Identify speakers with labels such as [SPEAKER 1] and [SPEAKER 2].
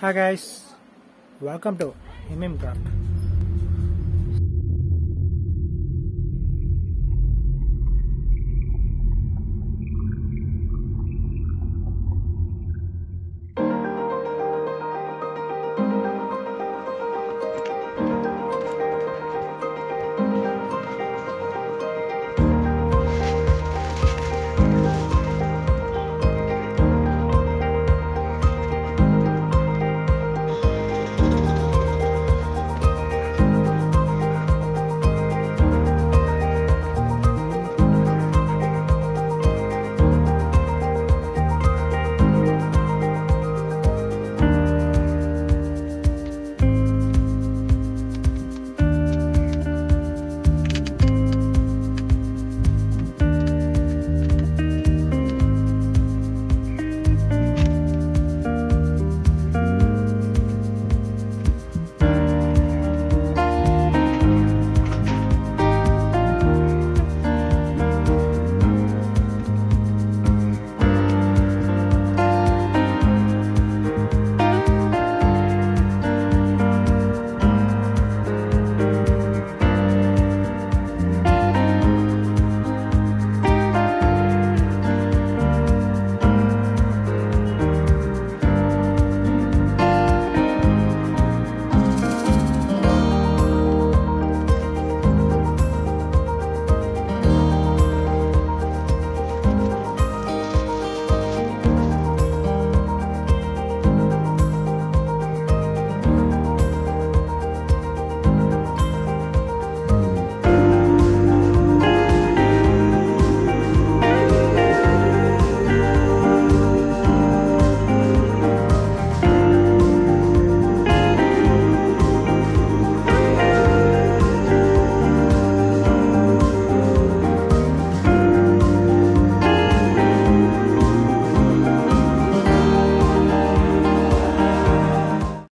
[SPEAKER 1] Hi guys, welcome to MM Craft.